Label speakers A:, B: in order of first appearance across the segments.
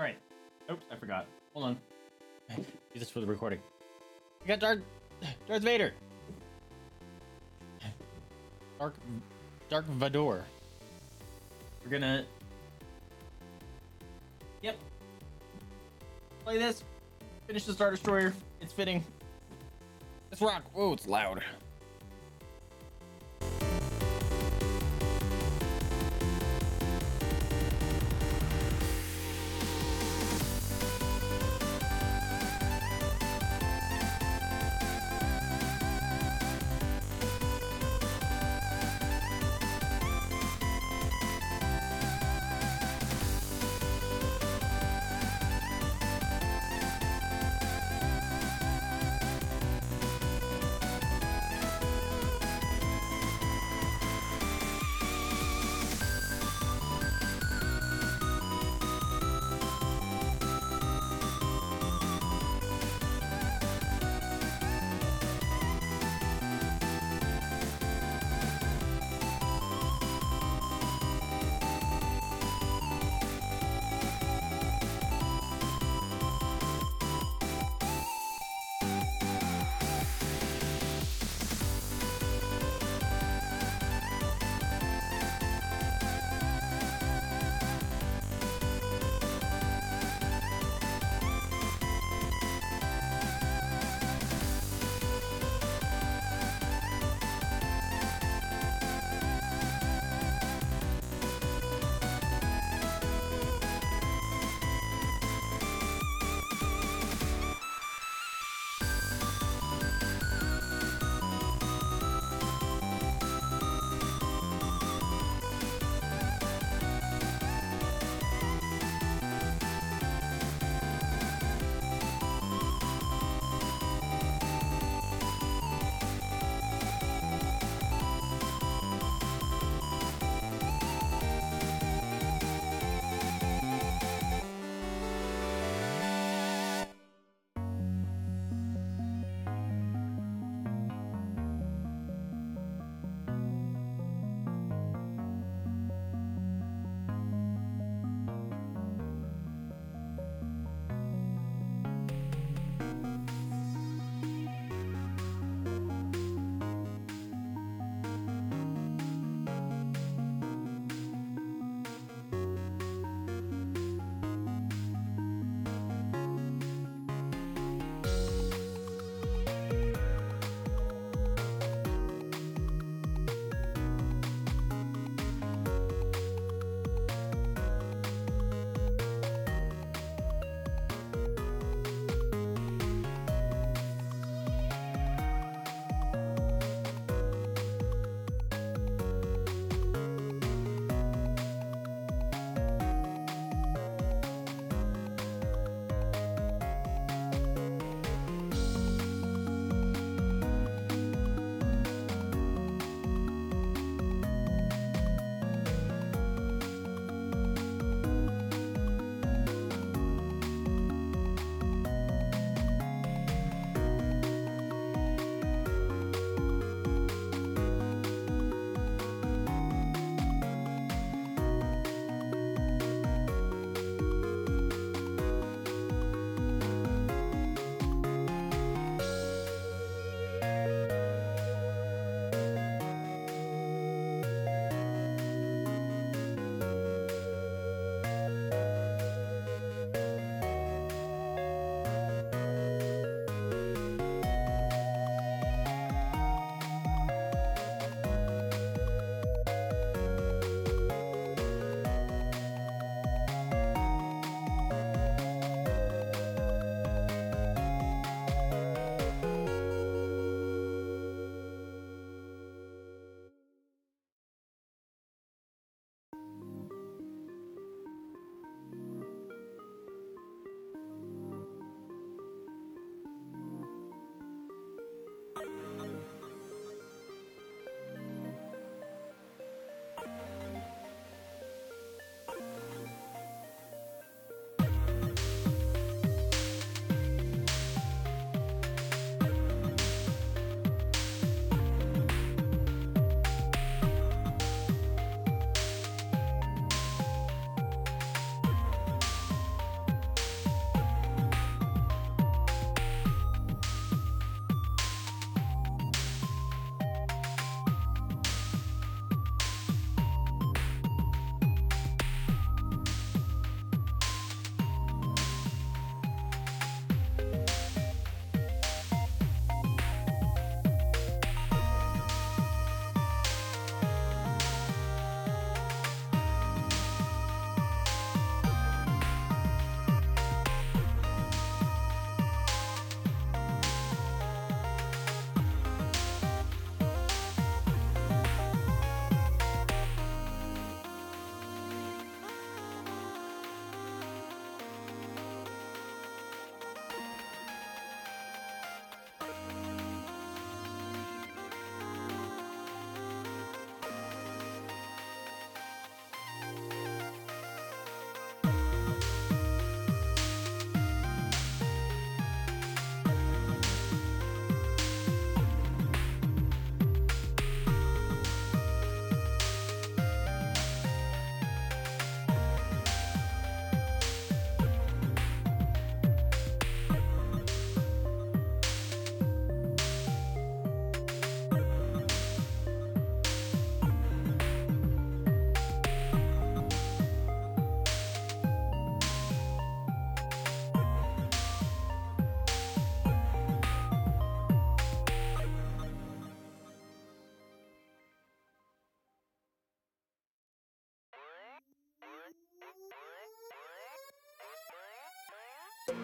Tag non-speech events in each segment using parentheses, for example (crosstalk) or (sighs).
A: All right. Oops, I forgot. Hold on. Do this for the recording. We got Darth, Darth Vader. Dark, Dark Vador. We're gonna. Yep. Play this. Finish the Star Destroyer. It's fitting. Let's rock. Whoa, it's loud.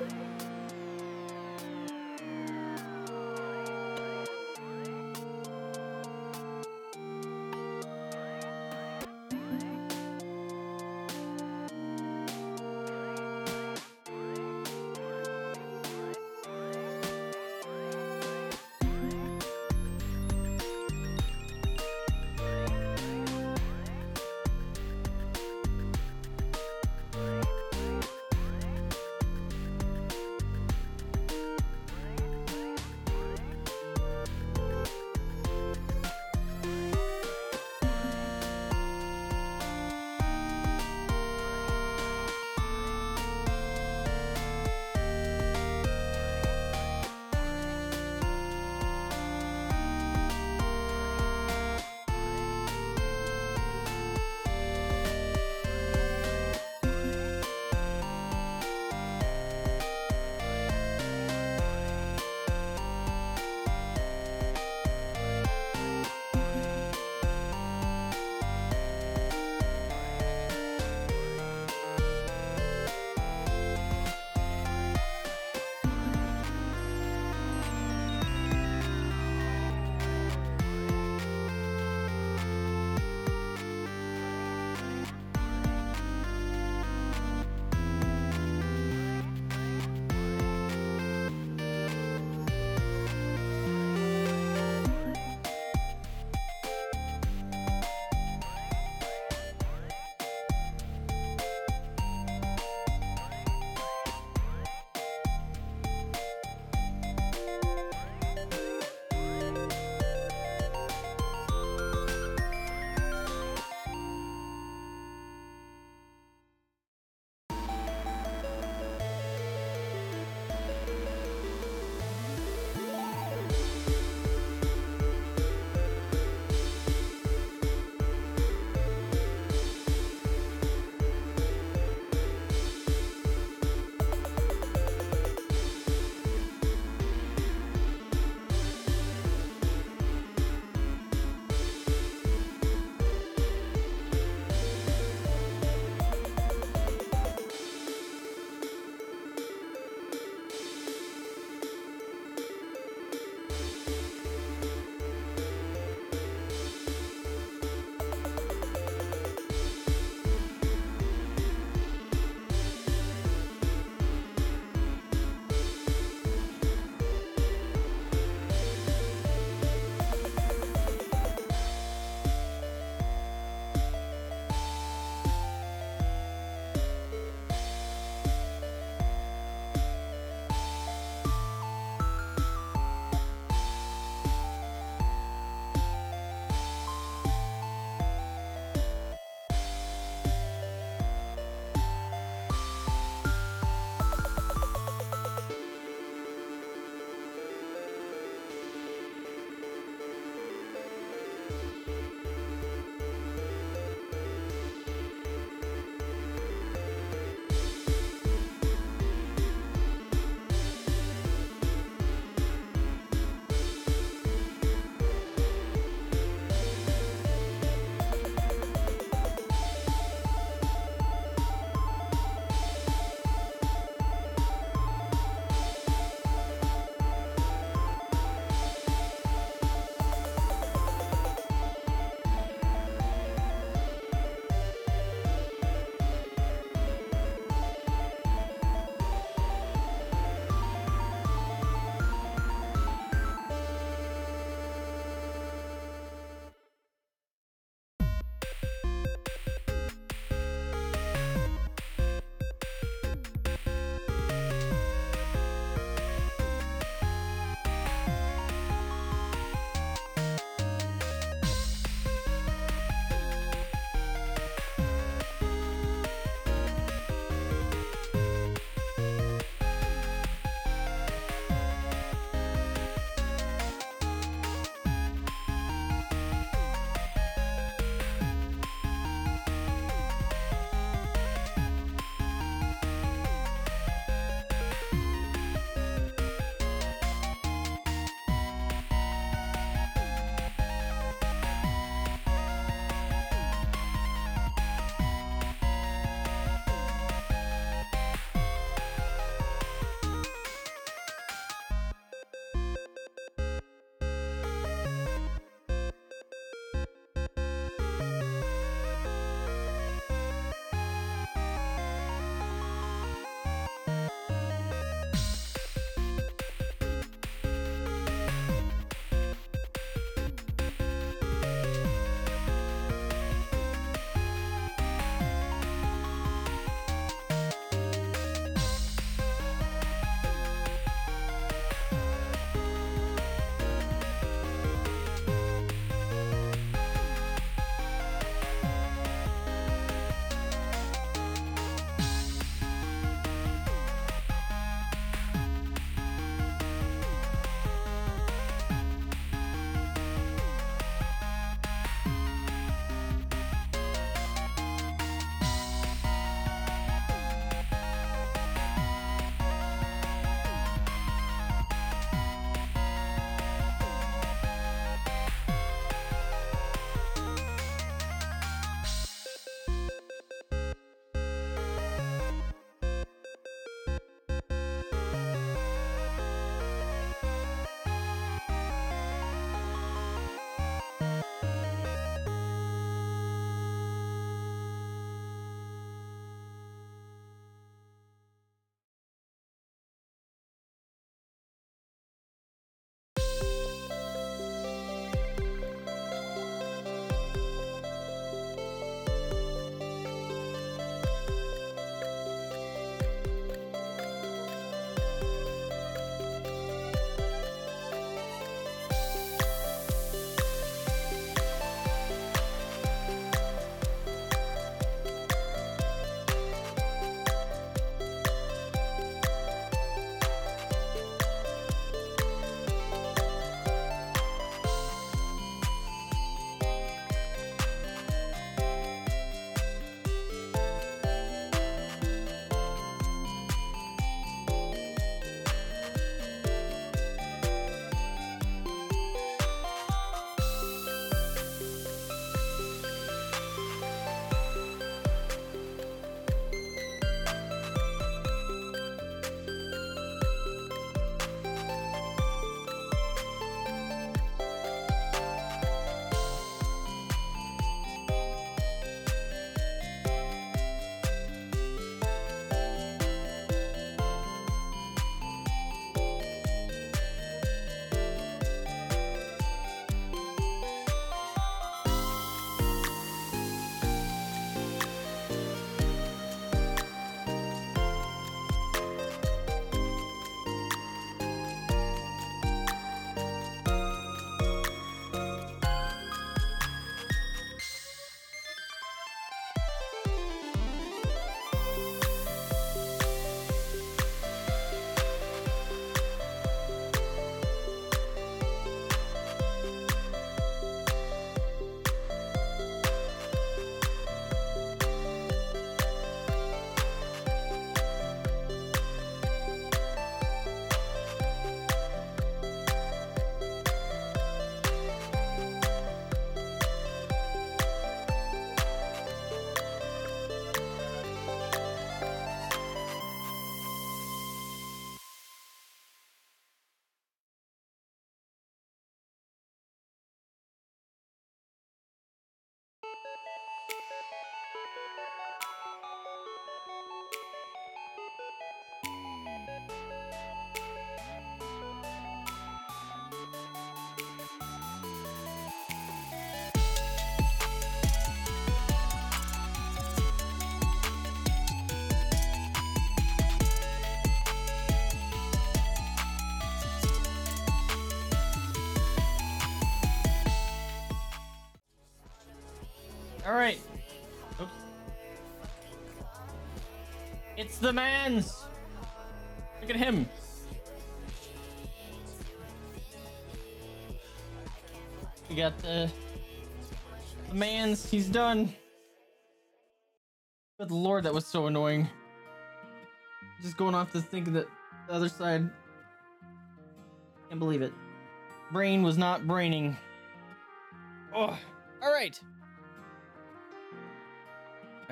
A: Thank you. All right. Oops. It's the man's. Look at him. We got the the man's. He's done. Good lord, that was so annoying. Just going off to think that the other side. Can't believe it. Brain was not braining. Oh, all right.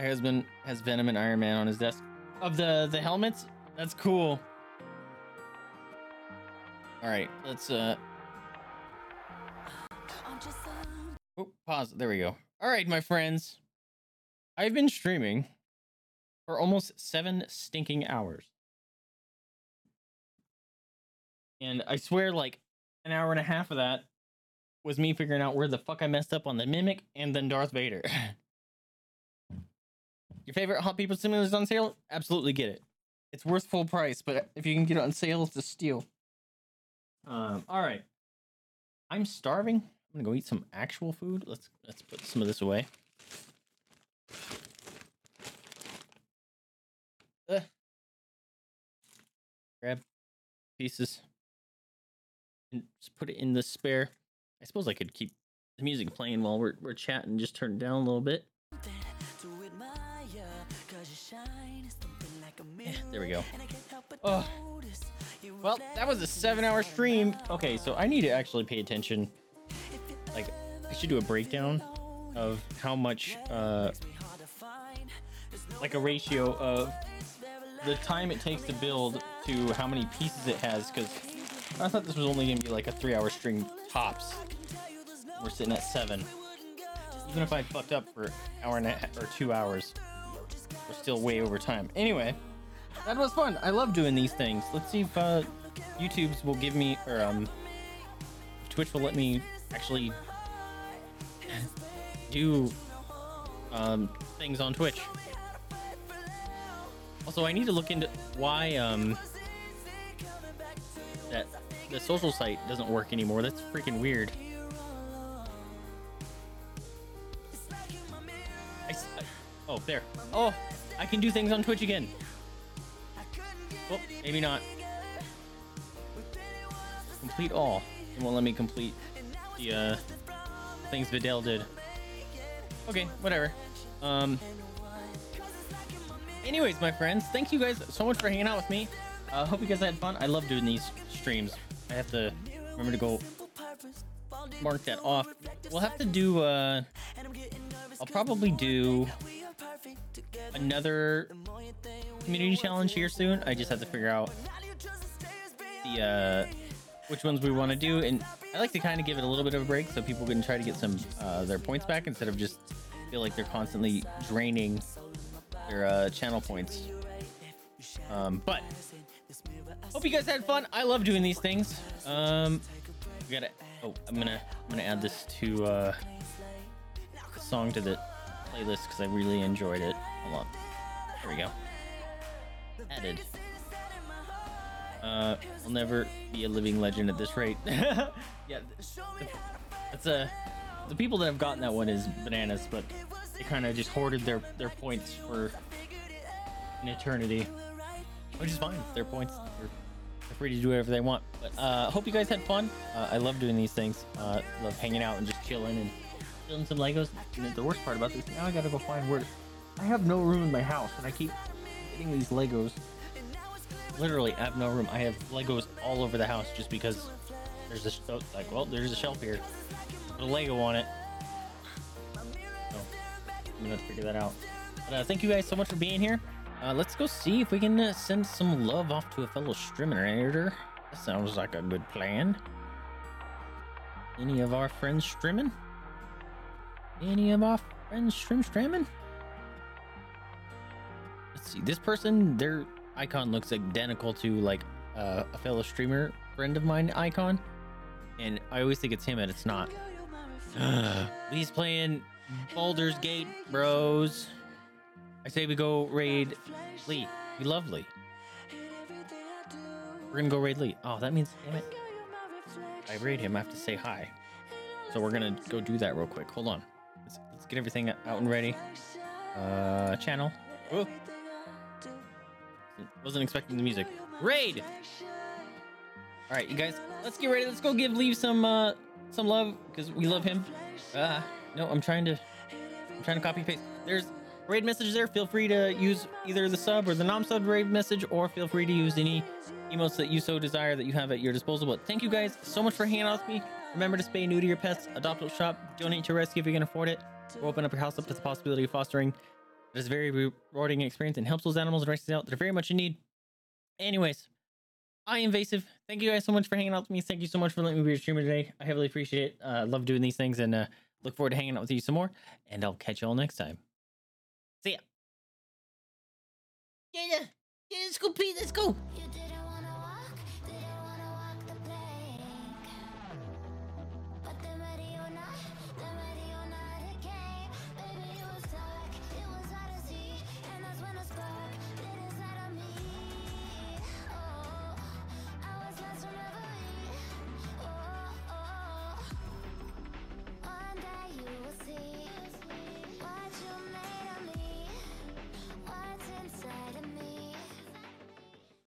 A: My husband has Venom and Iron Man on his desk. Of the the helmets, that's cool. All right, let's uh. Oh, pause. There we go. All right, my friends. I've been streaming for almost seven stinking hours. And I swear, like, an hour and a half of that was me figuring out where the fuck I messed up on the Mimic and then Darth Vader. (laughs) Your favorite Hot People Simulators on sale? Absolutely get it. It's worth full price, but if you can get it on sale, it's a steal. Um, all right. I'm starving. I'm gonna go eat some actual food. Let's let's put some of this away. Uh, grab pieces and just put it in the spare. I suppose I could keep the music playing while we're we're chatting. Just turn it down a little bit. There we go. Oh. Well, that was a seven-hour stream. Okay, so I need to actually pay attention. Like, I should do a breakdown of how much, uh, like a ratio of the time it takes to build to how many pieces it has. Because I thought this was only gonna be like a three-hour stream tops. We're sitting at seven. Even if I fucked up for an hour and a half or two hours, we're still way over time. Anyway, that was fun. I love doing these things. Let's see if uh, YouTube's will give me, or um, Twitch will let me actually do um, things on Twitch. Also, I need to look into why um, that the social site doesn't work anymore. That's freaking weird. I oh, there. Oh, I can do things on Twitch again. Well, maybe not. Complete all. It won't let me complete the uh, things Vidal did. Okay, whatever. Um. Anyways, my friends, thank you guys so much for hanging out with me. I uh, hope you guys had fun. I love doing these streams. I have to remember to go mark that off. We'll have to do. Uh, I'll probably do another community challenge here soon. I just have to figure out the uh, which ones we want to do, and I like to kind of give it a little bit of a break so people can try to get some uh, their points back instead of just feel like they're constantly draining their uh, channel points. Um, but hope you guys had fun. I love doing these things. Um, we gotta. Oh, I'm gonna I'm gonna add this to uh, song to the playlist because I really enjoyed it. Hold on. There we go. Added. Uh, I'll never be a living legend at this rate. (laughs) yeah, that's a. The people that have gotten that one is bananas, but they kind of just hoarded their their points for an eternity, which is fine. Their points, they're, they're free to do whatever they want. But uh, hope you guys had fun. Uh, I love doing these things. Uh, love hanging out and just chilling and building some Legos. And the worst part about this, now I gotta go find where. I have no room in my house, and I keep these Legos. Literally, I have no room. I have Legos all over the house just because there's a oh, like, well, there's a shelf here. Put a Lego on it. So I'm gonna figure that out. But uh, thank you guys so much for being here. Uh, let's go see if we can uh, send some love off to a fellow streamer. That sounds like a good plan. Any of our friends streaming? Any of our friends stream streaming? See. This person, their icon looks identical to like uh, a fellow streamer friend of mine icon, and I always think it's him, and it's not. (sighs) He's playing Baldur's Gate, bros. I say we go raid Lee. We love Lee. We're gonna go raid Lee. Oh, that means damn it. I raid him, I have to say hi. So we're gonna go do that real quick. Hold on. Let's, let's get everything out and ready. Uh, channel. Oh. Wasn't expecting the music. Raid. All right, you guys, let's get ready. Let's go give Lee some uh some love because we love him. Ah, no, I'm trying to I'm trying to copy paste. There's raid message there. Feel free to use either the sub or the non-sub raid message, or feel free to use any emotes that you so desire that you have at your disposal. But thank you guys so much for hanging out with me. Remember to spay new to your pets, adopt a shop, donate to rescue if you can afford it, or open up your house up to the possibility of fostering. It is a very rewarding experience and helps those animals and races out that are very much in need. Anyways, I Vaesive. Thank you guys so much for hanging out with me. Thank you so much for letting me be your streamer today. I heavily appreciate it. Uh, love doing these things and uh, look forward to hanging out with you some more. And I'll catch you all next time. See ya. Yeah, yeah, let's go, Pete. Let's go.